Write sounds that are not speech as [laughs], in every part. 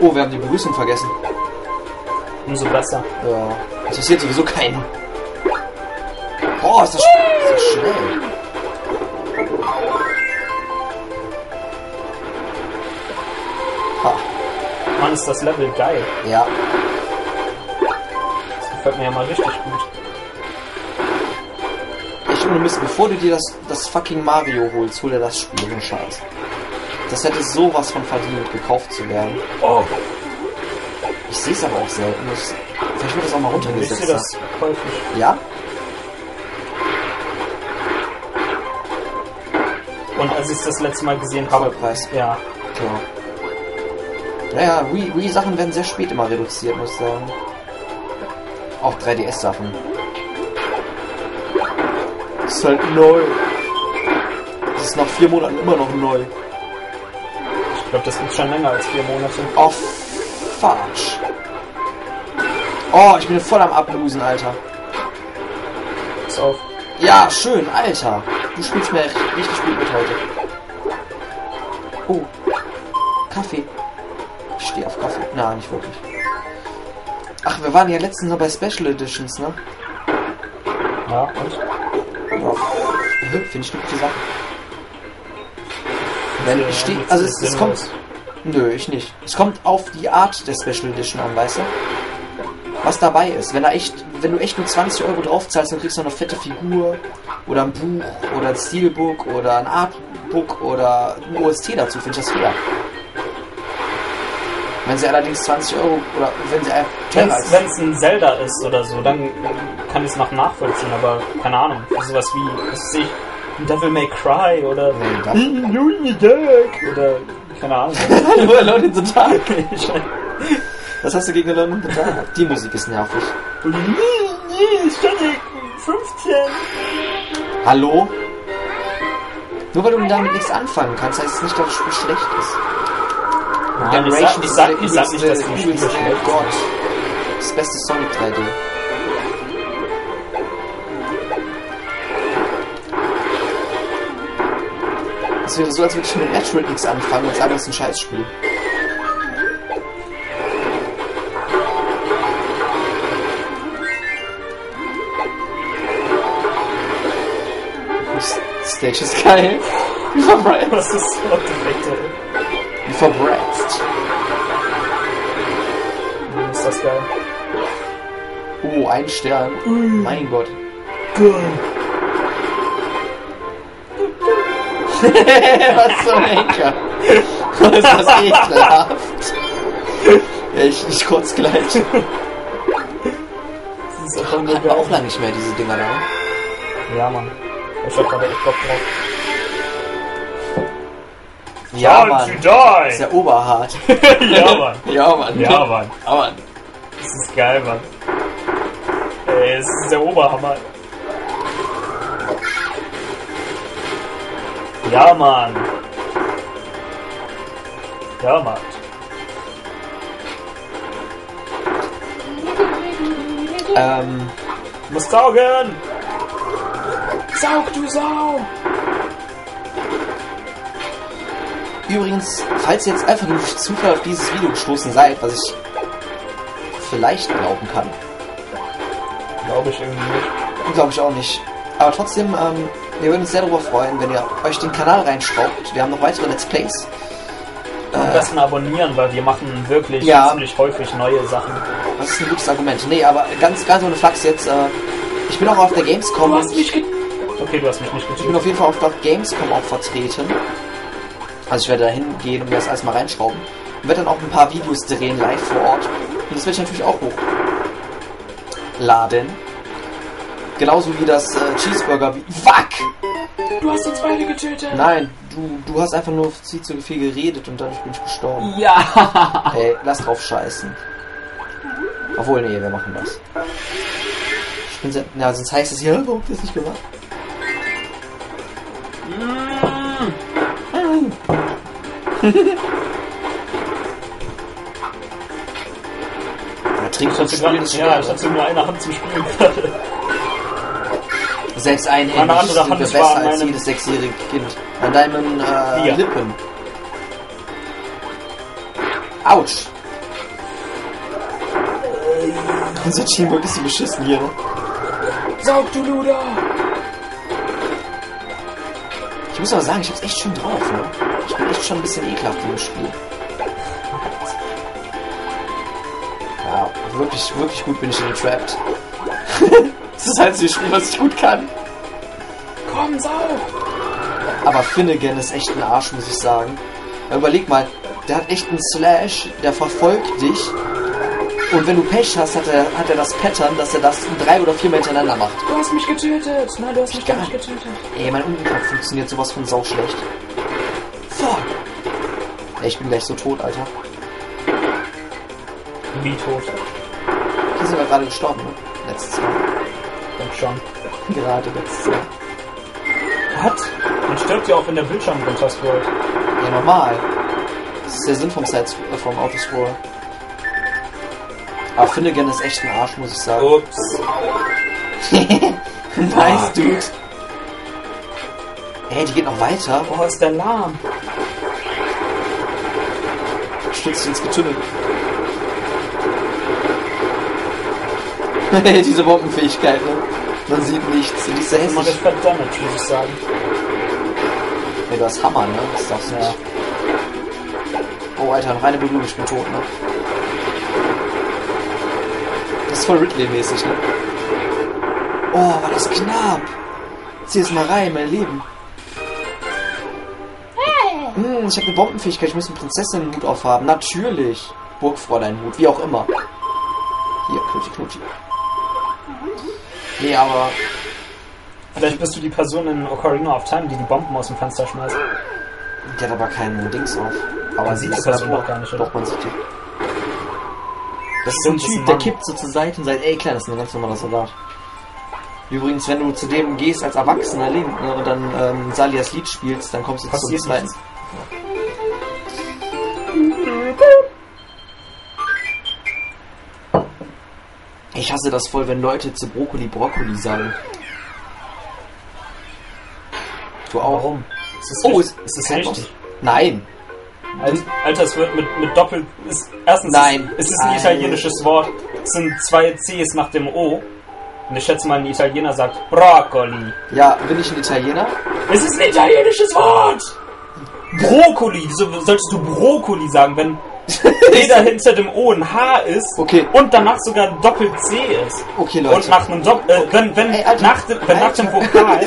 Oh, wir haben die Begrüßung vergessen. Umso besser. Ja. Interessiert sowieso keinen. Boah, ist das, sch ist das schnell. Ha, Mann, ist das Level geil. ja. Das gefällt mir ja mal richtig gut. Ich ohne Mist, bevor du dir das, das fucking Mario holst, hol dir das Spiel, no Scheiß. Das hätte sowas von verdient, gekauft zu werden. Oh, Ich sehe es aber auch selten. Das, vielleicht wird das auch mal ich runtergesetzt. sehe das häufig. Ja? Und als ich es das letzte Mal gesehen habe, Vollpreis. ja, Klar. Naja, Wii- Wii-Sachen werden sehr spät immer reduziert, muss ich sagen. Auch 3DS-Sachen. Ist halt neu. Das ist nach vier Monaten immer noch neu. Ich glaube, das gibt schon länger als vier Monate. Oh, Fatsch. Oh, ich bin voll am Ablosen, Alter. Pass auf. Ja, schön, Alter. Du spielst mir echt richtig gut mit heute. Oh, Kaffee. Ich stehe auf Kaffee. Na, nicht wirklich. Ach, wir waren ja letztens noch bei Special Editions, ne? Ja, und? Ja. Finde ich eine gute Sache. Wenn ich stehe, also es, es kommt, nö, ich nicht. Es kommt auf die Art der Special Edition an, weißt du? Was dabei ist. Wenn da echt, wenn du echt nur 20 Euro drauf zahlst, dann kriegst du noch eine fette Figur oder ein Buch oder ein Steelbook oder ein Artbook oder ein OST dazu, finde ich das fair. Wenn sie allerdings 20 Euro oder wenn sie ist. Wenn es ein Zelda ist oder so, dann kann ich es noch nachvollziehen, aber keine Ahnung. Sowas wie, was weiß ich, Devil May Cry oder. Nee, das- Looney Duck oder. Keine Ahnung. [laughs] Hallo, Alone in the [laughs] Dark. Was hast du gegen Alone in the Dark? Die Musik ist nervig. Sonic 15. Hallo? Nur weil du damit nichts anfangen kannst, heißt es nicht, dass das Spiel schlecht ist. Nein, ich sag, ich sag, ich sag nicht, dass Spiele übelste- schlecht Oh Gott. Das beste Sonic 3D. Das wäre so, als würde ich mit Natural nichts anfangen und sagen, das ist ein Scheißspiel. Stage ist geil. Wie verbreitet. Was ist Soundeffekte? Wie verbreitet. ey? Ist das geil. Oh, ein Stern. Mein Gott. [laughs] Was zum Henker? Was ist das ekelhaft? Ja, ich, ich kurz gleich. Das ist Hatten wir auch lange nicht mehr, diese Dinger da. ne? Ja, Mann. Ich hab gerade echt Bock drauf. Ja, Mann. to Ist ja oberhart. [laughs] ja, Mann. Ja, Mann. Ja, Mann. Ja, Mann. Das ist geil, Mann. Ey, es ist der Oberhammer. Ja, Mann. Ja, Mann. Ähm, Du musst saugen! Saug, du Sau! übrigens, falls ihr jetzt einfach nur durch Zufall auf dieses Video gestoßen seid, was ich vielleicht glauben kann, Glaube ich irgendwie nicht. glaube ich auch nicht. Aber trotzdem, ähm, wir würden uns sehr darüber freuen, wenn ihr euch den Kanal reinschraubt. Wir haben noch weitere Let's Plays. Am besten abonnieren, weil wir machen wirklich Ja. ziemlich häufig neue Sachen. Das ist ein gutes Argument. Nee, aber ganz, ganz ohne Flachs jetzt. Äh, ich bin auch auf der Gamescom. und ge Okay, du hast mich nicht ich bin getötet. auf jeden Fall auf der Gamescom auch vertreten. Also ich werde da hingehen und mir das alles mal reinschrauben. Und werde dann auch ein paar Videos drehen live vor Ort. Und das werde ich natürlich auch hochladen. Genauso wie das äh, Cheeseburger. Wie Fuck! Du hast uns beide getötet! Nein, du, du hast einfach nur viel zu viel geredet und dadurch bin ich gestorben. Ja! [laughs] Ey, lass drauf scheißen. Obwohl, nee, wir machen das. Ich bin sehr, ja, sonst heißt es hier, warum habt ihr das nicht gemacht? Hatte, spielt grad, ist ja, ich hatte nur eine Hand zum Spielen gerade. Selbst ein sind ist besser als jedes sechsjährige Kind. An deinen äh, Lippen. Autsch! Unser Teamwork ist so beschissen hier, ne? Saug, du Luder! Ich muss aber sagen, ich hab's echt schön drauf, ne? Ich bin echt schon ein bisschen ekelhaft in dem Spiel. Ja, wirklich, wirklich gut bin ich in den Trapped. [laughs] das ist das einzige Spiel, was ich gut kann. Komm, saug! Aber Finnegan ist echt ein Arsch, muss ich sagen. Ja, überleg mal, der hat echt einen Slash, der verfolgt dich. Und wenn du Pech hast, hat er, hat er das Pattern, dass er das drei oder vier Mal hintereinander macht. Du hast mich getötet! Nein, du hast mich gar nicht getötet. Ey, mein Untenkopf funktioniert sowas von sau schlecht. Fuck! Ey, ich bin gleich so tot, Alter. Wie tot? Hier sind wir gerade gestorben, ne? Letztes Mal. Denk schon. Gerade letztes Mal. Was? Man stirbt ja auch in der Bildschirmkontrast-World. Ja, normal. Das ist der Sinn vom, Side äh, vom Autoscroll. Aber Finnegan ist echt ein Arsch, muss ich sagen. Ups. [laughs] nice, Dude. Ey, die geht noch weiter. Oh, ist der lahm. Stürzt ins Getümmel. Hey, [laughs] diese Bombenfähigkeit, ne? Man sieht nichts. Die ist sehr Man hässlich. hat Damage, muss ich sagen. Ja, du hast Hammer, ne? Das darfst du Ja. nicht. Oh, Alter, noch eine Berührung, ich bin tot, ne? Das ist voll Ridley-mäßig, ne? Oh, war das knapp. Zieh es mal rein, mein Leben. Hm, ich habe eine Bombenfähigkeit, ich muss einen Prinzessinnenhut aufhaben. Natürlich. Burgfräulein-Hut, wie auch immer. Hier, Knutschi, Knutschi. Nee, aber Vielleicht bist du die Person in Ocarina of Time, die die Bomben aus dem Fenster schmeißt. Die hat aber keinen Dings auf. Aber sie sieht ist die Person Labor. doch gar nicht, oder? Doch, man sieht die. Das ist so ein das Typ, ein der kippt so zur Seite und sagt, ey klein, das ist ein ganz normaler Soldat. Übrigens, wenn du zu dem gehst als Erwachsener Link ne, und dann ähm, Salias Lied spielst, dann kommst du zum zweiten. Ich hasse das voll, wenn Leute zu Brokkoli Brokkoli sagen. Du auch? Warum? Ist das Oh, ist, ist das richtig? Nein. Al- Alter, es wird mit, mit Doppel... Ist, erstens, Nein. es ist ein italienisches Wort. Es sind zwei Cs nach dem O. Und ich schätze mal, ein Italiener sagt Brokkoli. Ja, bin ich ein Italiener? Es ist ein italienisches Wort! Brokkoli. Wieso solltest du Brokkoli sagen, wenn [laughs] weder hinter dem O ein H ist Okay. und danach sogar ein Doppel-C ist? Okay, Leute. Und nach einem Doppel... Äh, wenn wenn, Ey, Alter. nach, dem, wenn nach dem. Vokal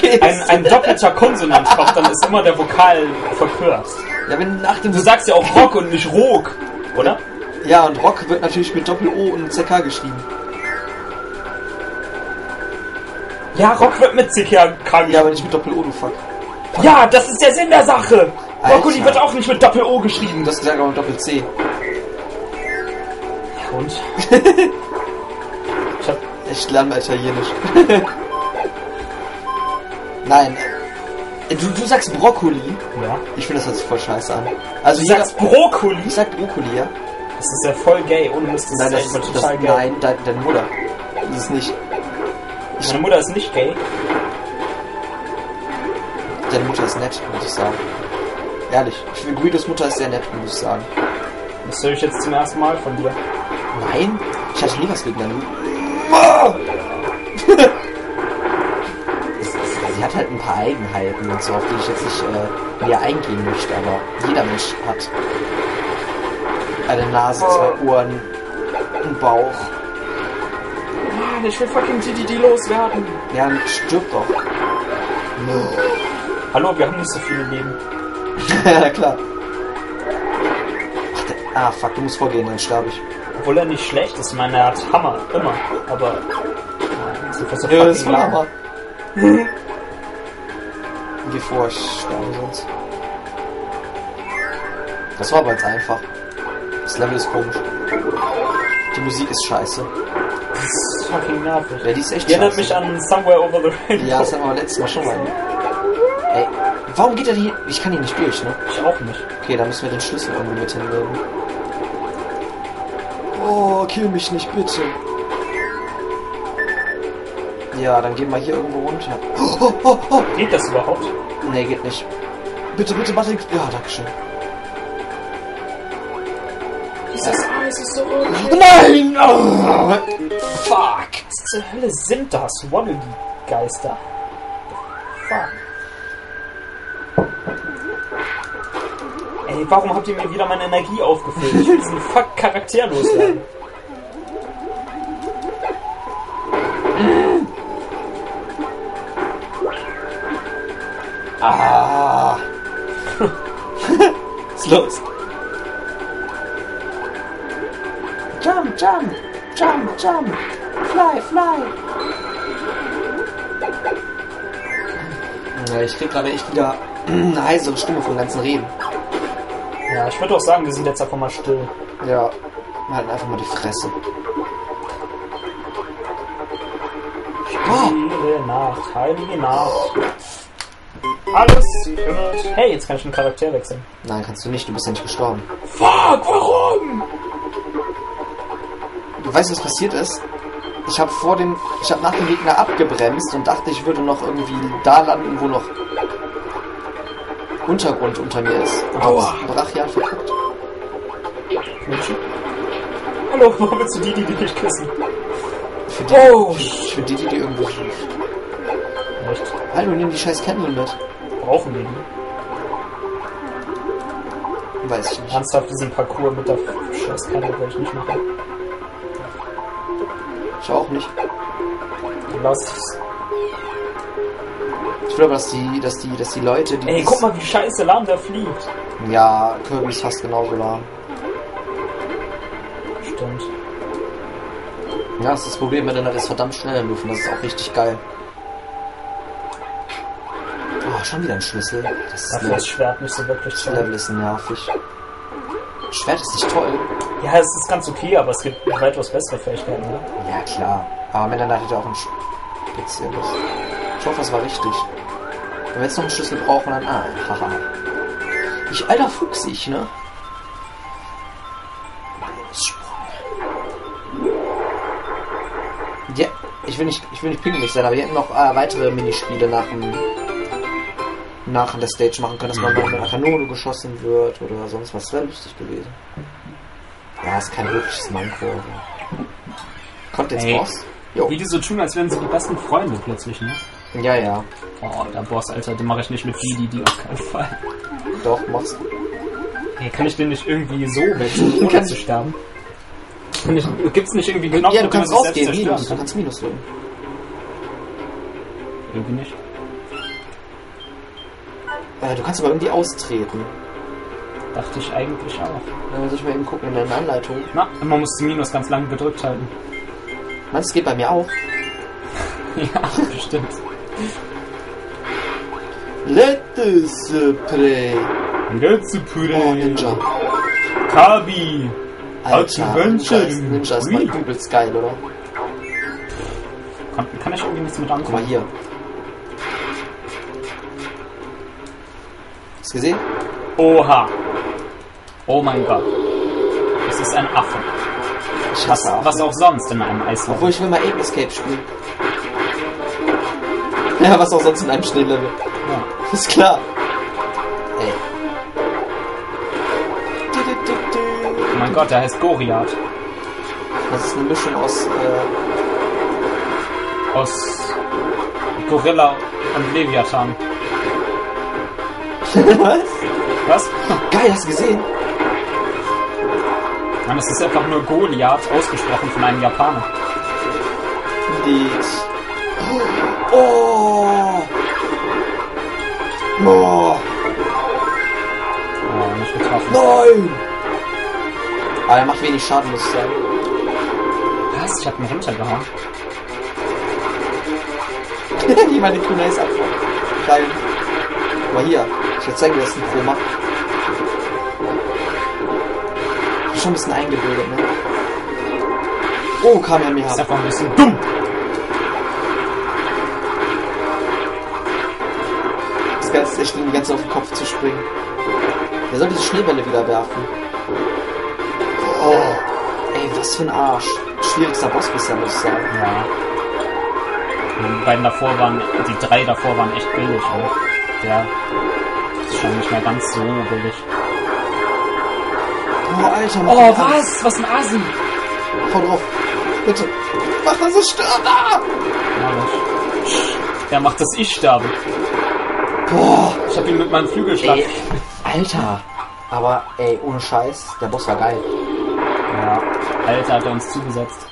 [laughs] ein, ein doppelter Konsonant kommt, dann ist immer der Vokal verkürzt. Ja, wenn nach dem Du sagst ja auch Rock und nicht Rog, oder? Ja, und Rock wird natürlich mit Doppel-O und CK geschrieben. Ja, Rock wird mit CK Ja, krank. aber nicht mit Doppel-O, du Fuck. Ja, das ist der Sinn der Sache. Brokkoli wird auch nicht mit Doppel-O geschrieben. Du hast gesagt, aber mit Doppel-C. Und? [laughs] ich hab, Ich lerne mal Italienisch. [laughs] Nein. äh, Du, du sagst Brokkoli. ja. Ich finde, das hört sich voll scheiße an. Also Du jeder, sagst Brokkoli? ich sag Brokkoli, ja? Das ist ja voll gay. Ohne Mist, das Nein, ist das mal das, total gay. nein, deine, deine Mutter. Das ist nicht. Meine Mutter ist nicht gay. Deine Mutter ist nett, muss ich sagen. Ehrlich. Ich finde, Guidos Mutter ist sehr nett, muss ich sagen. Das höre ich jetzt zum ersten Mal von dir. Nein? Ich hatte nie was gegen deine [laughs] Sie hat halt ein paar Eigenheiten und so, auf die ich jetzt nicht äh, näher eingehen möchte, aber jeder Mensch hat eine Nase, zwei Ohren, einen Bauch. Mann, ich will fucking TDD loswerden. Ja, stirb doch. Hallo, wir haben nicht so viele Leben. Ja, [laughs] klar. Ach, der, ah, fuck, du musst vorgehen, dann sterbe ich. Obwohl er nicht schlecht ist. Ich meine, er hat Hammer. Immer. Aber... So Ja, das lang. Hammer. [laughs] Geh vor, ich sterbe sonst. Das war aber jetzt einfach. Das Level ist komisch. Die Musik ist scheiße. Das ist fucking nervig. Ja, die ist echt Die erinnert scheiße. mich an Somewhere Over the Rainbow. Ja, das hatten wir letztes Mal schon mal. Ey, warum geht er hier? Ich kann hier nicht durch, ne? Ich auch nicht. Okay, dann müssen wir den Schlüssel irgendwie mit hinlegen. Oh, kill mich nicht, bitte. Ja, dann gehen wir hier irgendwo runter. Oh, oh, oh, oh. Geht das überhaupt? Nee, geht nicht. Bitte, bitte, warte. Ja, danke schön. Dieses Scheiße zurück. Nein! Oh, fuck! Was zur Hölle sind das? Wannabe-Geister. Fuck. Ey, warum habt ihr mir wieder meine Energie aufgefüllt? Ich will diesen Fuck Charakter loswerden. Ah! [laughs] Was ist los? Jump, jump, jump, jump, fly, fly. Ich krieg gerade echt wieder eine heisere Stimme vom ganzen Reden. Ja, ich würde auch sagen, wir sind jetzt einfach mal still. Ja, wir halten einfach mal die Fresse. Oh, Stille Nacht, heilige Nacht. Alles. Hey, jetzt kann ich den Charakter wechseln. nein, kannst du nicht, du bist ja nicht gestorben. Fuck, warum? Du weißt, was passiert ist? Ich habe vor dem, ich habe nach dem Gegner abgebremst und dachte, ich würde noch irgendwie da landen, wo noch Untergrund unter mir ist. Und Aua. brachial verkackt. Mädchen? Hallo, warum willst du die, die dich nicht küssen? Für die, Oh, für die, die, die irgendwo sucht. Echt? Hallo, nimm die scheiß Candle mit. Brauchen wir die? Weiß ich nicht. Ernsthaft diesen Parcours mit der scheiß Karte werde ich nicht machen. Ich auch nicht. Lass. Ich will aber, dass die, dass die, dass die Leute, die. Ey, guck mal, wie scheiße lahm der fliegt. Ja, Kirby ist fast genauso lahm. Stimmt. Ja, das ist das Problem mit der ist verdammt schnell in Luft und das ist auch richtig geil. Oh, schon wieder ein Schlüssel. Das ist Dafür ist Schwert nicht so wirklich Das toll. Level ist nervig. Schwert ist nicht toll. Ja, es ist ganz okay, aber es gibt weitaus bessere Fähigkeiten, ne? Ja, klar. Aber hat ja auch ein spezielles. Ich hoffe, das war richtig. Wenn wir jetzt noch einen Schlüssel brauchen, dann. Ah, haha. Ich alter Fuchs, ich, ne? Ja, ich will nicht, ich will nicht pingelig sein, aber wir hätten noch äh, weitere Minispiele nach dem nach der Stage machen können, dass man mit einer Kanone geschossen wird oder sonst was. Das wäre lustig gewesen. Ja, ist kein wirkliches Manko. Kommt jetzt. Boss? Jo. Wie die so tun, als wären sie die besten Freunde plötzlich, ne? Ja, ja. Oh, der Boss, Alter, den mache ich nicht mit die, die auf keinen Fall. Doch, machst du. Hey, kann ich den nicht irgendwie so wechseln, ohne zu sterben? Kann ich, gibt's nicht irgendwie Knopf, Ja, du kannst rausgehen, Minus. Du kann? kannst Minus drücken. Irgendwie nicht. Äh, du kannst aber irgendwie austreten. Dachte ich eigentlich auch. Dann muss ich mal eben gucken in deiner Anleitung. Na, man muss die Minus ganz lange gedrückt halten. Meinst du, es geht bei mir auch? [laughs] ja, [laughs] bestimmt. Let us uh, play. Let's put Oh, Ninja. Kabi. Alter, Adventure. Ninja ist, Ninja ist mal übelst geil, oder? Kann, kann ich irgendwie nichts mit Guck mal hier. Hast du gesehen? Oha. Oh mein Gott. Es ist ein Affe. Ich Was, hasse auch. was auch sonst in einem Eislevel. Obwohl ich will mal Ape Escape spielen. [laughs] Ja, was auch sonst in einem Schneelevel. Ja. Ist klar. Ey. Oh mein Gott, der heißt Goriat. Das ist eine Mischung aus, äh, Aus Gorilla und Leviathan. [laughs] was? Was? Geil, hast du gesehen? Mann, das ist einfach nur Goliath, ausgesprochen von einem Japaner. Lied. Oh! Oh! Oh, nicht getroffen. Nein! Aber er macht wenig Schaden, muss ich sagen. Was? Ich hab ihn runtergehauen. [laughs] Die meine Kunais abfallen. Geil. Guck mal hier. Ich will zeigen, wie das ein Pro macht. Ist Schon ein bisschen eingebildet, ne? Oh, Ist Kamehameha. einfach ein bisschen dumm. Ist echt die ganze auf den Kopf zu springen. Wer soll diese Schneebälle wieder werfen? Oh. Ey, was für ein Arsch. Schwierigster Boss bisher, muss ich sagen. Ja. Die beiden davor waren, die drei davor waren echt billig auch. Der ist schon nicht mehr ganz so billig. Oh, Alter, mach Oh, was? Was ein Asi. Hau drauf. Bitte. Mach, dass es stirbt. Ah! Er macht, dass ich sterbe. Boah. Ich hab ihn mit meinem Flügelschlag. Ey, Alter. Aber, ey, ohne Scheiß, der Boss war geil. Ja. Alter, hat er uns zugesetzt.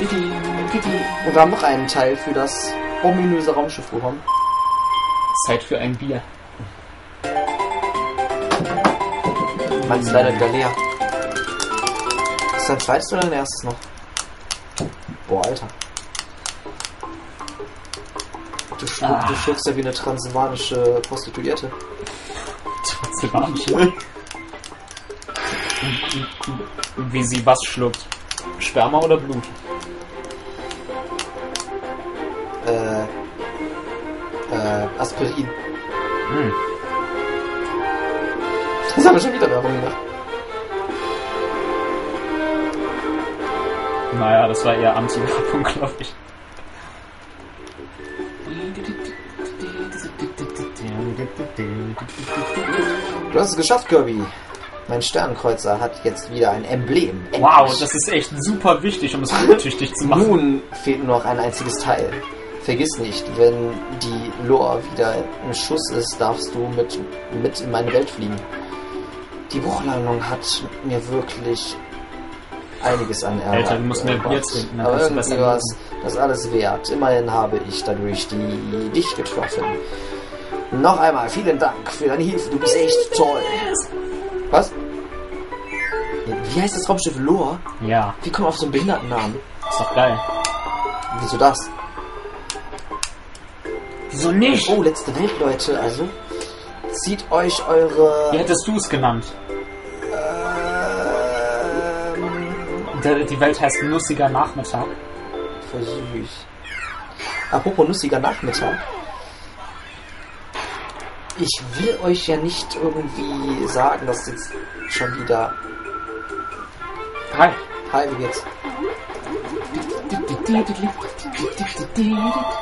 Und wir haben noch einen Teil für das ominöse Raumschiff bekommen. Zeit für ein Bier. Meins ist leider wieder leer. Ist dein zweites oder dein erstes noch? Boah, Alter. Du, Ah. du schluckst ja wie eine transylvanische Prostituierte. Transylvanische. Wie sie was schluckt. Sperma oder Blut? Äh, äh, Aspirin. Hm. Das haben wir schon wieder Werbung gemacht. Naja, das war eher Anti-Werbung, [laughs] glaube ich. Du hast es geschafft, Kirby. Mein Sternenkreuzer hat jetzt wieder ein Emblem. Endlich. Wow, das ist echt super wichtig, um es guttüchtig zu machen. Nun fehlt nur noch ein einziges Teil. Vergiss nicht, wenn die Lore wieder im Schuss ist, darfst du mit, mit in meine Welt fliegen. Die Bruchlandung hat mir wirklich einiges an Ärger Alter, du musst mehr Bier trinken, Aber irgendwie war es das alles wert. Immerhin habe ich dadurch die dich getroffen. Noch einmal vielen Dank für deine Hilfe. Du bist echt toll. Was? Wie heißt das Raumschiff Lore? Ja, Wie kommen wir auf so einen Behindertennamen? ist doch geil. Wieso das? Wieso nicht? Oh, letzte Welt, Leute. Also, zieht euch eure... Wie hättest du es genannt? Ähm, Die Welt heißt Nussiger Nachmittag. Voll süß. Apropos nussiger Nachmittag. Ich will euch ja nicht irgendwie sagen, dass jetzt schon wieder... Hi. Hi, wie geht's?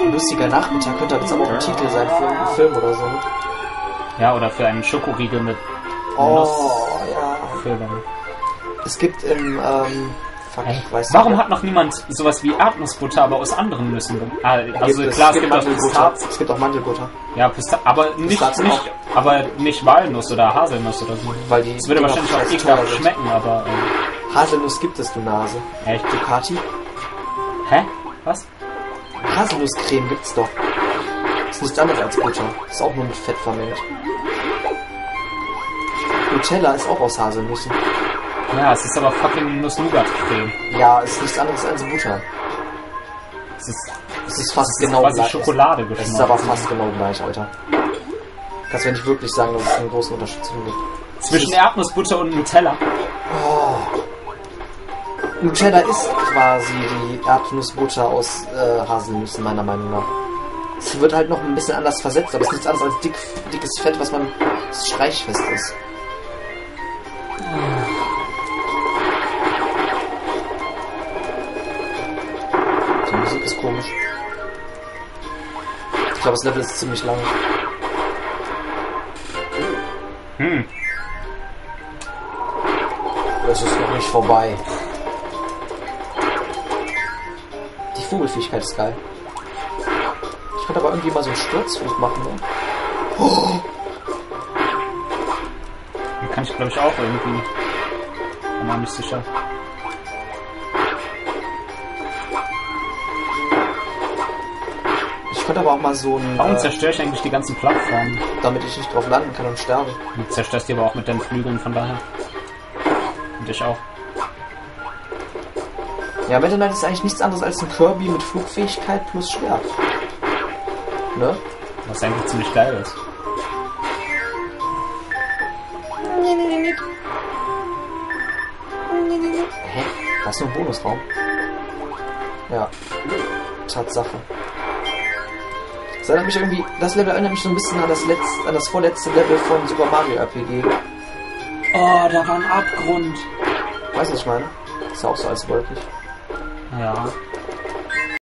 Lustiger Nachmittag könnte jetzt aber auch ein Titel sein für einen Film oder so. Ja, oder für einen Schokoriegel mit Oh, ja. Füllern. Es gibt im, ähm, fuck, ich weiß Warum nicht. hat noch niemand sowas wie Erdnussbutter, aber aus anderen Nüssen? Ah, also Gibt klar, es es gibt gibt auch Mandelbutter. Pistaz Es gibt auch Mandelbutter. Ja, Pista aber nicht, Pistazien nicht, aber nicht Walnuss oder Haselnuss oder so. Weil die Das würde wahrscheinlich auch ekelhaft schmecken, aber äh, Haselnuss gibt es, du Nase. echt. Ducati? Hä? Was? Haselnusscreme gibt's doch. Ist nichts anderes als Butter. Ist auch nur mit Fett vermengt. Nutella ist auch aus Haselnüssen. Ja, es ist aber fucking Nuss-Nougat-Creme. Ja, ist nichts anderes als Butter. Es ist, Es ist fast es ist genau gleich. Schokolade Es ist aber fast genau gleich, Alter. Kannst mir nicht wirklich sagen, dass es einen großen Unterschied gibt. Zwischen Erdnussbutter und Nutella. Nutella ist quasi die Erdnussbutter aus äh, Haselnüssen, meiner Meinung nach. Es wird halt noch ein bisschen anders versetzt, aber es ist nichts anderes als dick, dickes Fett, was man streichfest ist. Ich glaube, das Level ist ziemlich lang. Hm. Es ist noch nicht vorbei. Die Vogelfähigkeit ist geil. Ich könnte aber irgendwie mal so einen Sturzflug machen, ne? Den kann ich glaube ich auch irgendwie. Bin mir nicht sicher. Könnte aber auch mal so einen, Warum äh, zerstöre ich eigentlich die ganzen Plattformen? damit ich nicht drauf landen kann und sterbe. Du zerstörst die aber auch mit deinen Flügeln, von daher. Und ich auch. Ja, Meta Knight ist eigentlich nichts anderes als ein Kirby mit Flugfähigkeit plus Schwert. Ne? Was eigentlich ziemlich geil ist. Hä? Da ist nur ein Bonusraum. Ja. Tatsache. Das erinnert mich irgendwie, das Level erinnert mich so ein bisschen an das letzte, an das vorletzte Level von Super Mario RPG. Oh, da war ein Abgrund. Weißt du, was ich meine? Ist ja auch so als wolkig. Ja.